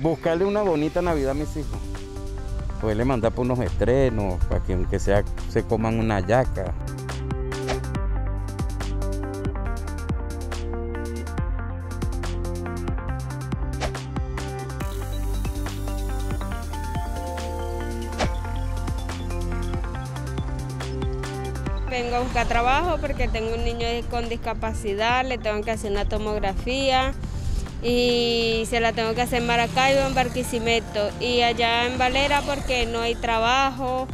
buscarle una bonita Navidad a mis hijos. Poderle mandar por unos estrenos, para que aunque sea se coman una yaca. Vengo a buscar trabajo porque tengo un niño con discapacidad, le tengo que hacer una tomografía y se la tengo que hacer en Maracaibo, en Barquisimeto y allá en Valera porque no hay trabajo.